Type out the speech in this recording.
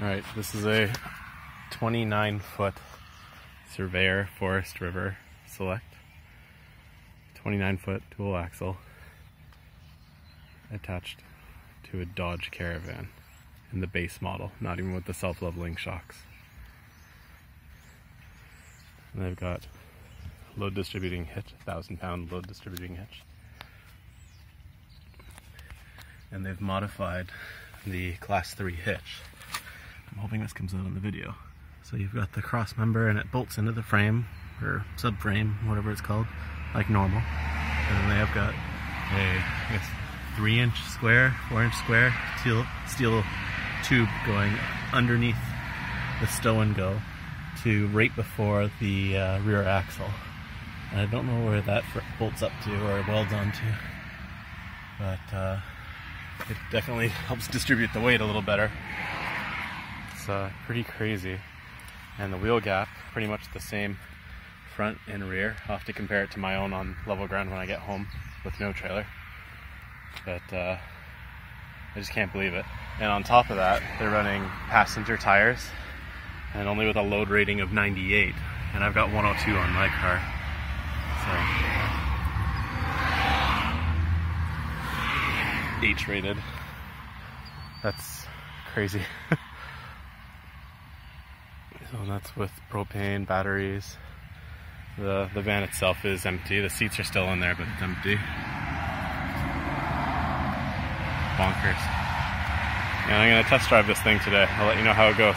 Alright, this is a 29 foot Surveyor Forest River Select. 29 foot dual axle attached to a Dodge Caravan in the base model, not even with the self-leveling shocks. And they've got load distributing hitch, thousand pound load distributing hitch. And they've modified the class 3 hitch. I'm hoping this comes out in the video. So you've got the cross member and it bolts into the frame or subframe, whatever it's called, like normal. And then they have got a guess three inch square, four inch square steel steel tube going underneath the stow and go to right before the uh, rear axle. And I don't know where that bolts up to or welds onto, but uh, it definitely helps distribute the weight a little better. It's uh, pretty crazy. And the wheel gap, pretty much the same front and rear. I'll have to compare it to my own on level ground when I get home with no trailer. But uh, I just can't believe it. And on top of that, they're running passenger tires and only with a load rating of 98. And I've got 102 on my car. So H rated. That's crazy. so that's with propane, batteries. The the van itself is empty. The seats are still in there, but it's empty. Bonkers. And I'm gonna test drive this thing today. I'll let you know how it goes.